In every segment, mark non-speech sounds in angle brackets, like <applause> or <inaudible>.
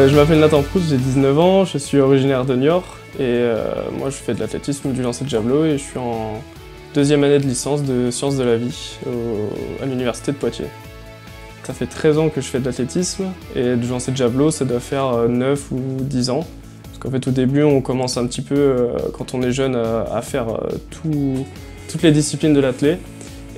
Euh, je m'appelle Nathan Proust, j'ai 19 ans, je suis originaire de Niort et euh, moi je fais de l'athlétisme, du lancer de javelot et je suis en deuxième année de licence de sciences de la vie à l'université de Poitiers. Ça fait 13 ans que je fais de l'athlétisme et du lancer de javelot ça doit faire 9 ou 10 ans. Parce qu'en fait au début on commence un petit peu quand on est jeune à, faire toutes les disciplines de l'athlé.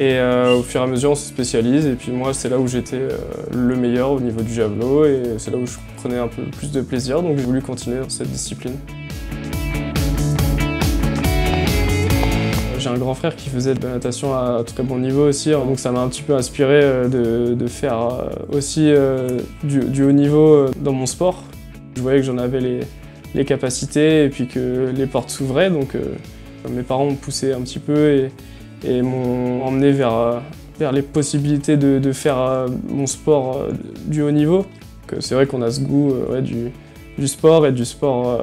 Et euh, au fur et à mesure, on se spécialise. Et puis moi, c'est là où j'étais euh, le meilleur au niveau du javelot. Et c'est là où je prenais un peu plus de plaisir. Donc j'ai voulu continuer dans cette discipline. J'ai un grand frère qui faisait de la natation à très bon niveau aussi, donc ça m'a un petit peu inspiré euh, de, faire aussi du, haut niveau dans mon sport. Je voyais que j'en avais les, capacités et puis que les portes s'ouvraient, donc mes parents m'ont poussé un petit peu et m'ont emmené vers, euh, vers les possibilités de, faire euh, mon sport euh, du haut niveau. C'est vrai qu'on a ce goût du, du, sport et du sport,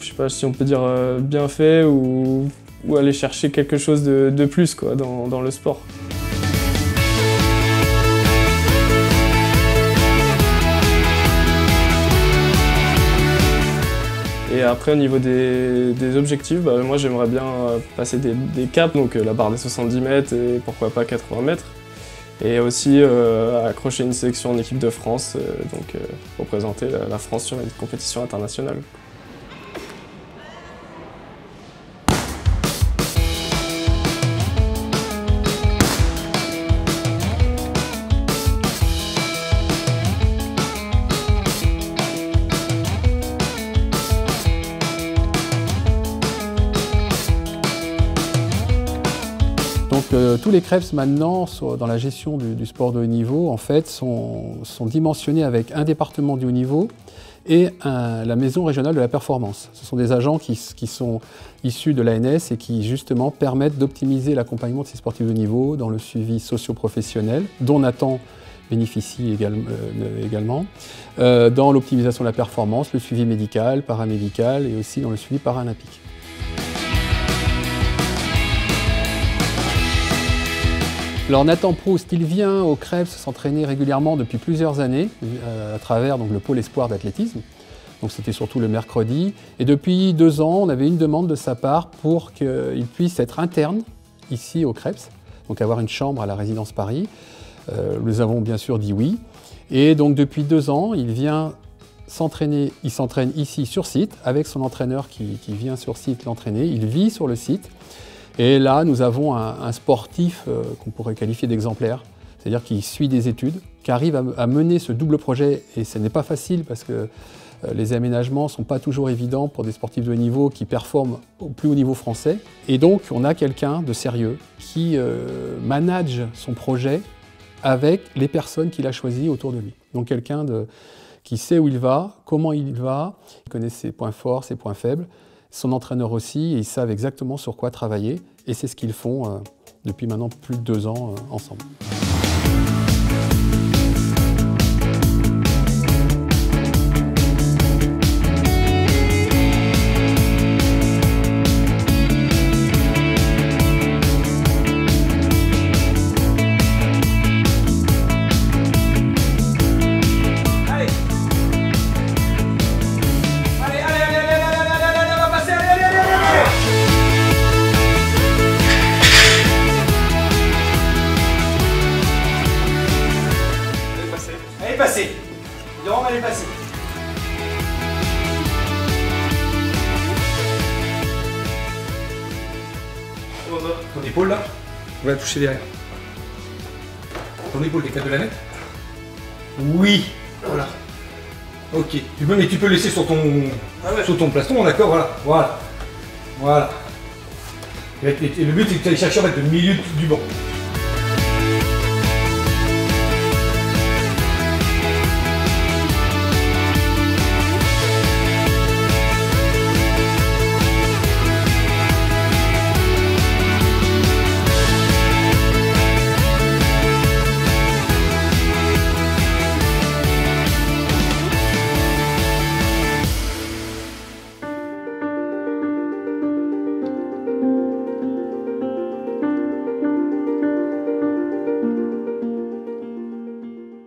je sais pas si on peut dire bien fait ou, ou aller chercher quelque chose de, de plus quoi, dans, dans le sport. Et après, au niveau des, objectifs, bah, moi j'aimerais bien euh, passer des, caps, donc euh, la barre des 70 mètres et pourquoi pas 80 mètres. Et aussi euh, accrocher une sélection en équipe de France, donc représenter la France sur une compétition internationale. Tous les CREPS maintenant, dans la gestion du, sport de haut niveau, en fait, sont, dimensionnés avec un département du haut niveau et la maison régionale de la performance. Ce sont des agents qui, sont issus de l'ANS et qui justement permettent d'optimiser l'accompagnement de ces sportifs de haut niveau dans le suivi socio-professionnel, dont Nathan bénéficie euh, également, euh, dans l'optimisation de la performance, le suivi médical, paramédical et aussi dans le suivi paralympique. Alors Nathan Proust, il vient au Krebs s'entraîner régulièrement depuis plusieurs années euh, à travers donc, le pôle espoir d'athlétisme. Donc c'était surtout le mercredi. Et depuis deux ans, on avait une demande de sa part pour qu'il puisse être interne ici au Krebs, donc avoir une chambre à la résidence Paris. Euh, nous avons bien sûr dit oui. Et donc depuis deux ans, il vient s'entraîner, il s'entraîne ici sur site avec son entraîneur qui vient sur site l'entraîner. Il vit sur le site. Et là, nous avons un, sportif euh, qu'on pourrait qualifier d'exemplaire, c'est-à-dire qui suit des études, qui arrive à, mener ce double projet, et ce n'est pas facile parce que euh, les aménagements ne sont pas toujours évidents pour des sportifs de haut niveau qui performent au plus haut niveau français. Et donc, on a quelqu'un de sérieux qui euh, manage son projet avec les personnes qu'il a choisies autour de lui. Donc, quelqu'un qui sait où il va, comment il va, il connaît ses points forts, ses points faibles, son entraîneur aussi, et ils savent exactement sur quoi travailler, et c'est ce qu'ils font euh, depuis maintenant plus de deux ans euh, ensemble. Épaule là, on va la toucher derrière. Ton épaule, t'es de la mettre? Oui, voilà. Ok, tu peux, mais tu peux laisser sur ton, ah sur ton plastron, d'accord Voilà, voilà. Voilà. le but, c'est que tu ailles chercher en fait le milieu du banc.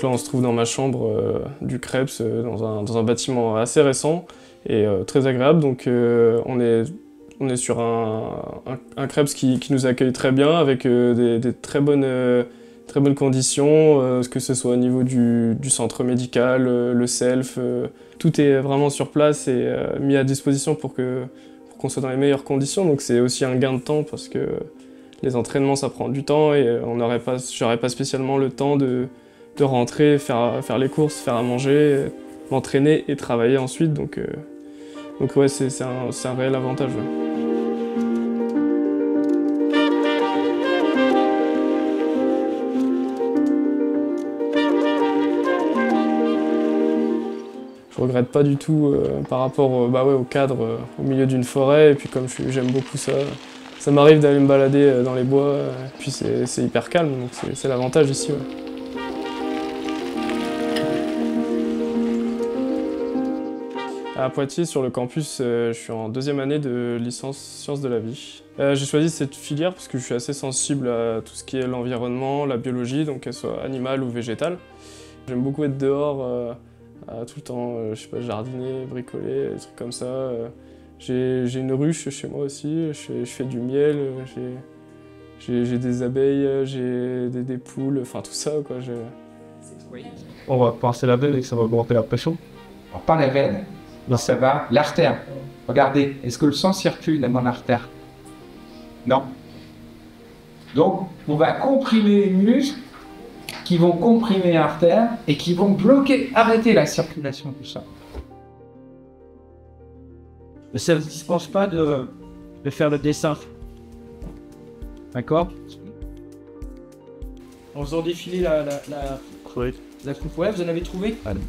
Donc là, on se trouve dans ma chambre du Krebs, dans un, dans, un, bâtiment assez récent et très agréable. Donc on est on est sur un, un, Krebs qui, nous accueille très bien, avec des, très bonnes très bonnes conditions, euh, que ce soit au niveau du, centre médical, euh, le self, euh, tout est vraiment sur place et mis à disposition pour que qu'on soit dans les meilleures conditions. Donc c'est aussi un gain de temps parce que les entraînements ça prend du temps et on n'aurait pas, j'aurais pas spécialement le temps de, de, rentrer, faire, faire les courses, faire à manger, m'entraîner et travailler ensuite. Donc, donc ouais, c'est un, un, réel avantage. je regrette pas du tout euh, par rapport euh, bah au cadre euh, au milieu d'une forêt. Et puis comme j'aime beaucoup ça, ça m'arrive d'aller me balader dans les bois. Et puis c'est hyper calme, donc c'est l'avantage ici. À Poitiers, sur le campus, je suis en deuxième année de licence sciences de la vie. J'ai choisi cette filière parce que je suis assez sensible à tout ce qui est l'environnement, la biologie, donc qu'elle soit animale ou végétale. J'aime beaucoup être dehors, tout le temps, euh, je sais pas, jardiner, bricoler, des trucs comme ça. Euh. J'ai une ruche chez moi aussi, je fais, du miel, j'ai des abeilles, j'ai des, poules, enfin tout ça quoi. On va passer la veine et ça va augmenter la pression. Alors pas la veine. Ça va l'artère. Regardez, est-ce que le sang circule dans l'artère? Non. Donc on va comprimer une muscle qui vont comprimer l'artère et qui vont bloquer, arrêter la circulation du sang. Mais ça ne dispense pas de, de faire le dessin. D'accord? En faisant défiler la, la, la, la coupe. Ouais, vous en avez trouvé? Allez.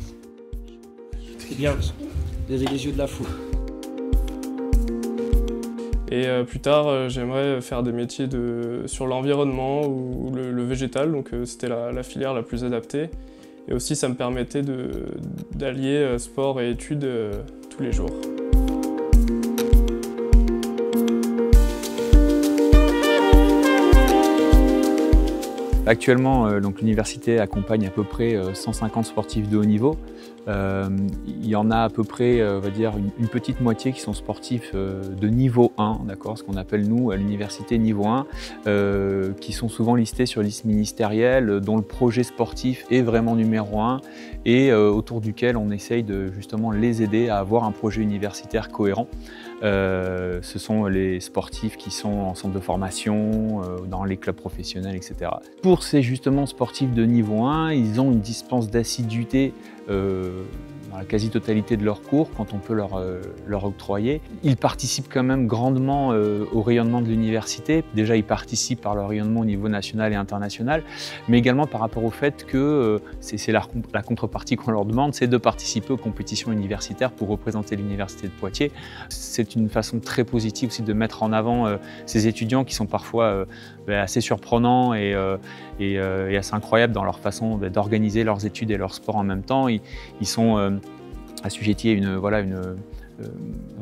C'est bien, vous les yeux de la foule. Et euh, plus tard, euh, j'aimerais faire des métiers de, sur l'environnement ou le, végétal, donc euh, c'était la, filière la plus adaptée. Et aussi, ça me permettait d'allier sport et études tous les jours. Actuellement, l'université accompagne à peu près 150 sportifs de haut niveau. Euh, il y en a à peu près, euh, on va dire, une, petite moitié qui sont sportifs euh, de niveau 1, d'accord, ce qu'on appelle nous à l'université niveau 1, qui sont souvent listés sur liste ministérielle, dont le projet sportif est vraiment numéro 1 et autour duquel on essaye de justement les aider à avoir un projet universitaire cohérent. ce sont les sportifs qui sont en centre de formation, dans les clubs professionnels, etc. Pour ces justement sportifs de niveau 1, ils ont une dispense d'assiduité euh, dans la quasi-totalité de leurs cours, quand on peut leur, euh, leur octroyer. Ils participent quand même grandement euh, au rayonnement de l'université. Déjà, ils participent par leur rayonnement au niveau national et international, mais également par rapport au fait que c'est la, contrepartie qu'on leur demande, c'est de participer aux compétitions universitaires pour représenter l'université de Poitiers. C'est une façon très positive aussi de mettre en avant ces étudiants qui sont parfois ben, assez surprenants et, assez incroyables dans leur façon ben, d'organiser leurs études et leur sport en même temps ils, sont euh, une, euh,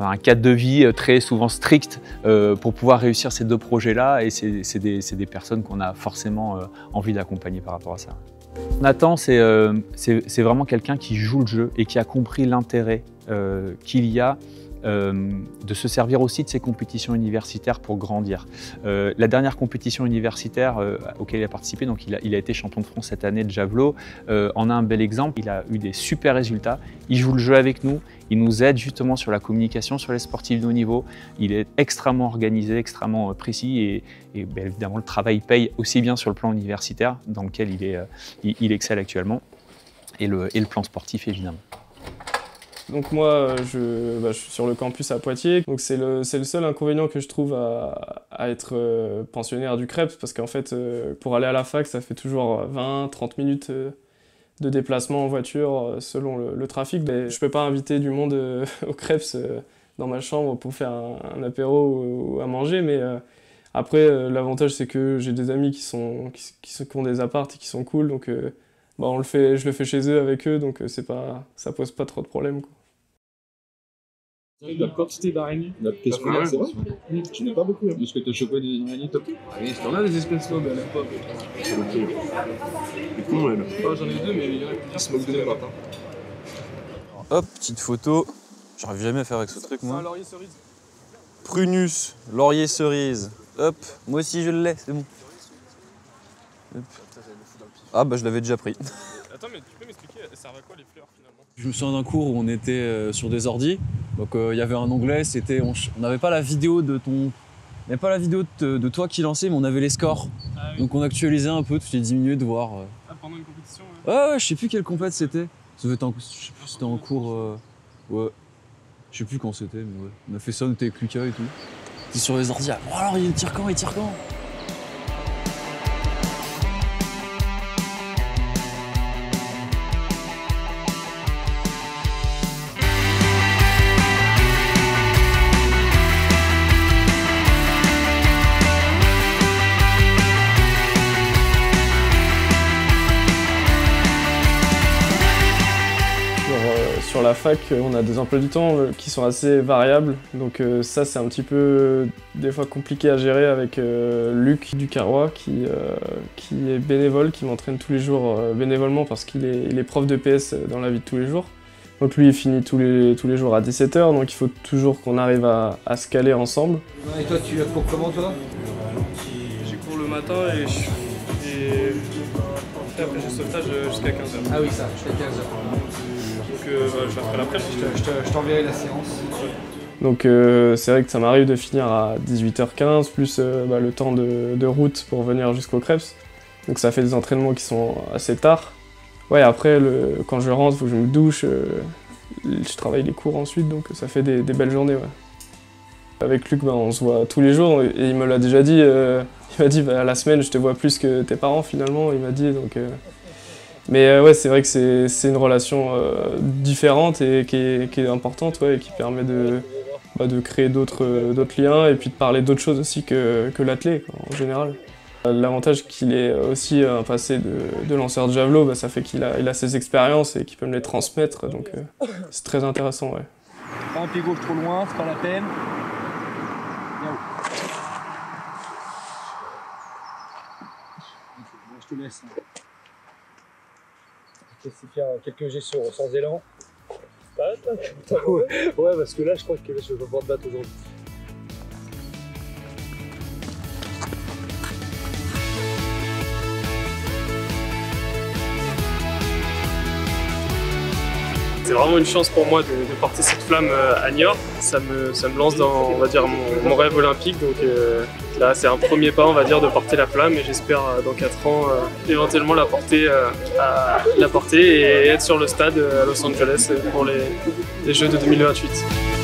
un cadre de vie très souvent strict euh, pour pouvoir réussir ces deux projets-là. Et c'est des, des, personnes qu'on a forcément envie d'accompagner par rapport à ça. Nathan, c'est vraiment quelqu'un qui joue le jeu et qui a compris l'intérêt qu'il y a euh, de se servir aussi de ces compétitions universitaires pour grandir. Euh, la dernière compétition universitaire euh, auquel il a participé, donc il a, été champion de France cette année de javelot, en a un bel exemple. Il a eu des super résultats. Il joue le jeu avec nous. Il nous aide justement sur la communication sur les sportifs de haut niveau. Il est extrêmement organisé, extrêmement précis et, évidemment le travail paye aussi bien sur le plan universitaire dans lequel il, excelle actuellement et le, et le plan sportif évidemment. Donc moi, je, bah, je, suis sur le campus à Poitiers. Donc c'est le, seul inconvénient que je trouve à, être euh, pensionnaire du CREPS, parce qu'en fait, euh, pour aller à la fac, ça fait toujours 20-30 minutes euh, de déplacement en voiture selon le, trafic. Mais je peux pas inviter du monde <laughs> au CREPS dans ma chambre pour faire un, apéro ou, à manger, mais après, l'avantage c'est que j'ai des amis qui, sont, qui, ont des appartes et qui sont cool, donc bah, on le fait, je le fais chez eux avec eux, donc c'est pas, ça pose pas trop de problèmes. La quantité d'araignées. Qu'est-ce que c'est vrai Tu n'es pas beaucoup. hein. Est-ce que t'as chopé des araignées top Oui, t'en as des espèces là, mais elle aime pas. C'est con, elle. Oh, J'en ai deux, mais il y en a qui se moque de matin. Hop, petite photo. J'arrive jamais à faire avec ce truc, C'est moi. un laurier cerise. Prunus, laurier cerise. Hop, moi aussi je l'ai, c'est bon. Hop. Ah bah je l'avais déjà pris. Attends, mais tu peux m'expliquer, elles servent à quoi les fleurs? Je me souviens d'un cours où on était euh, sur des ordis. Donc euh, il y avait un onglet, c'était on n'avait pas la vidéo de ton on n'avait pas la vidéo de, de toi qui lançait, mais on avait les scores. Ah oui. Donc on actualisait un peu toutes les 10 minutes de voir. euh. Ah, pendant une compétition, ouais. Ouais, ouais, je sais plus quelle compète c'était. Ça devait être en, je sais plus, c'était en cours. euh, Ouais. Je sais plus quand c'était, mais ouais. On a fait ça, on était avec Lucas et tout. T'es sur les ordis. ah, Oh alors il tire quand, il tire quand? La fac, euh, on a des emplois du temps euh, qui sont assez variables. Donc euh, ça, c'est un petit peu des fois compliqué à gérer avec euh, Luc Ducarrois qui, euh, qui est bénévole, qui m'entraîne tous les jours euh, bénévolement parce qu'il est, il est prof de PS dans la vie de tous les jours. Donc lui, il finit tous les, tous les jours à 17h, donc il faut toujours qu'on arrive à, à se caler ensemble. Et toi, tu as cours comment toi? J'ai cours le matin et, après j'ai sauvetage jusqu'à 15h. Ah oui, ça, jusqu'à 15h. Donc je la ferai. Je te- je t'enverrai la séance. Donc euh, c'est vrai que ça m'arrive de finir à 18h15, plus euh, bah, le temps de, de route pour venir jusqu'au Krebs. Donc ça fait des entraînements qui sont assez tard. Ouais, après, le, quand je rentre, faut que je me douche. euh, je travaille les cours ensuite, donc ça fait des, des belles journées. Ouais. Avec Luc, bah, on se voit tous les jours et il me l'a déjà dit. euh, <laughs> il m'a dit, bah, la semaine, je te vois plus que tes parents finalement. Il m'a dit, donc. Mais euh, ouais, c'est vrai que c'est une relation euh, différente et qui est, qui est importante ouais, et qui permet de, bah, de créer d'autres euh, d'autres liens et puis de parler d'autres choses aussi que, que l'athlète en général. L'avantage qu'il ait aussi un passé de, de lanceur de javelot, bah, ça fait qu'il a, il a ses expériences et qu'il peut me les transmettre, donc c'est très intéressant. Ouais. Un pied gauche trop loin, c'est pas la peine. Je te laisse. Je quelques gestes sur- sans élan. ouais, ouais, parce que là, je crois que je vais pas te battre aujourd'hui. C'est vraiment une chance pour moi de, porter cette flamme euh, à Niort. Ça me, ça me lance dans, on va dire, mon, rêve olympique. Donc euh, là, c'est un premier pas, on va dire, de porter la flamme. Et j'espère euh, dans 4 ans, éventuellement la porter, la porter et être sur le stade à Los Angeles pour les Jeux de 2028.